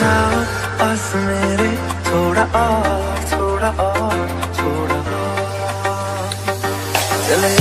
जाओ पास मेरे थोड़ा और थोड़ा और थोड़ा चले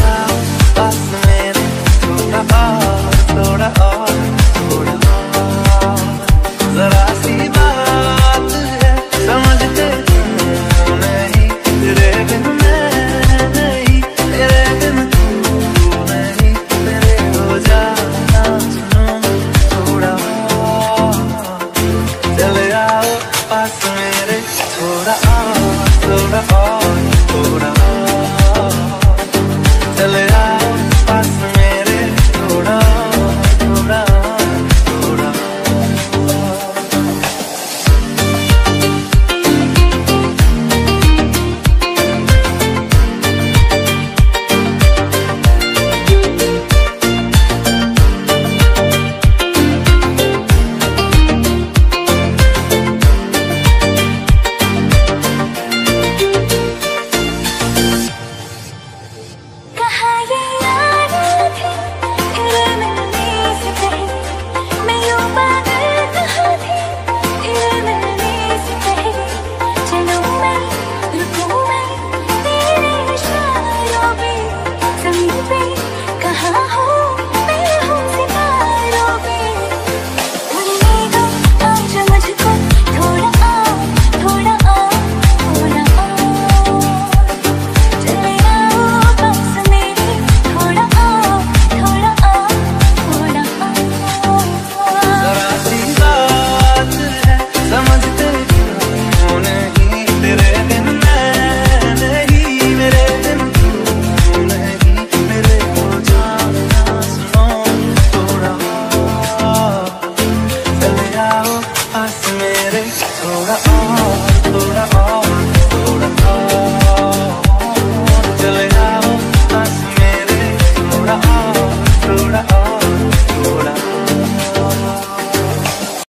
कहाँ हो 集める空を